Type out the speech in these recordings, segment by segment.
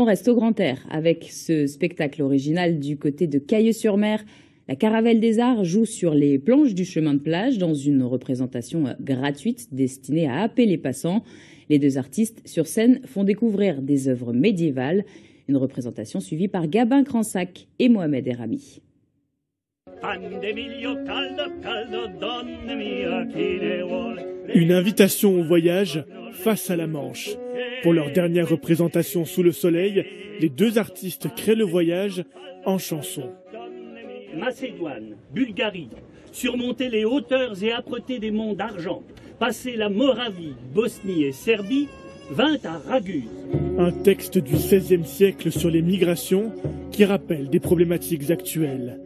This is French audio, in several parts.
On reste au grand air avec ce spectacle original du côté de Cailleux-sur-Mer. La Caravelle des Arts joue sur les planches du chemin de plage dans une représentation gratuite destinée à happer les passants. Les deux artistes sur scène font découvrir des œuvres médiévales. Une représentation suivie par Gabin Cransac et Mohamed Erami. Une invitation au voyage face à la Manche. Pour leur dernière représentation sous le soleil, les deux artistes créent le voyage en chanson. Macédoine, Bulgarie, surmonter les hauteurs et âpretés des monts d'argent, passer la Moravie, Bosnie et Serbie, vint à Raguse. Un texte du XVIe siècle sur les migrations qui rappelle des problématiques actuelles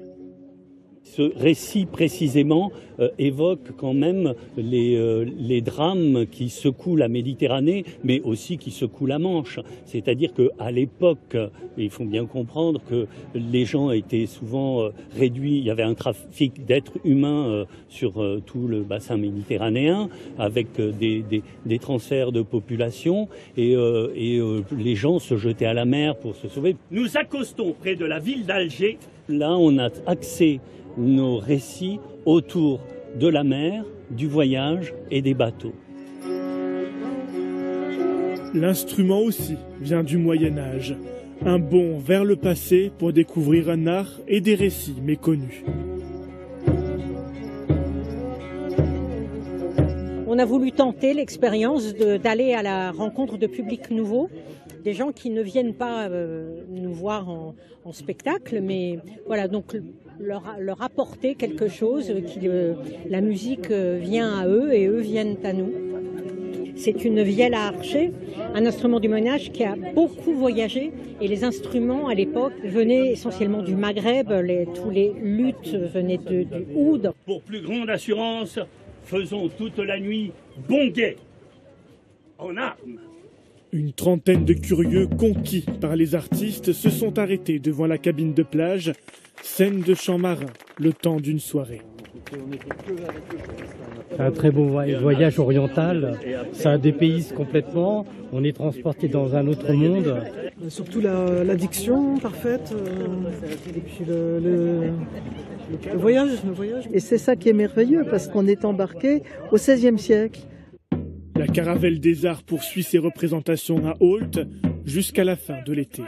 ce récit précisément euh, évoque quand même les, euh, les, drames qui secouent la Méditerranée, mais aussi qui secouent la Manche. C'est-à-dire qu'à l'époque, il faut bien comprendre que les gens étaient souvent euh, réduits, il y avait un trafic d'êtres humains sur tout le bassin méditerranéen, avec des transferts de population, et, et les gens se jetaient à la mer pour se sauver. Nous accostons près de la ville d'Alger. Là, on a accès nos récits autour de la mer, du voyage et des bateaux. L'instrument aussi vient du Moyen Âge, un bond vers le passé pour découvrir un art et des récits méconnus. On a voulu tenter l'expérience d'aller à la rencontre de publics nouveaux, des gens qui ne viennent pas euh, nous voir en, spectacle, mais voilà, donc leur, apporter quelque chose, qui, euh, la musique euh, vient à eux et eux viennent à nous. C'est une vielle à archer, un instrument du Moyen-Âge qui a beaucoup voyagé et les instruments à l'époque venaient essentiellement du Maghreb, tous les luttes venaient de, du oud. Pour plus grande assurance, faisons toute la nuit bon guet, en armes. Une trentaine de curieux conquis par les artistes se sont arrêtés devant la cabine de plage, scène de chant marin, le temps d'une soirée. Un très beau voyage oriental, ça dépayse complètement, on est transporté dans un autre monde. Surtout l'addiction parfaite, euh, et puis le, le voyage, le voyage. Et c'est ça qui est merveilleux parce qu'on est embarqué au XVIe siècle. La Caravelle des Arts poursuit ses représentations à Holt jusqu'à la fin de l'été.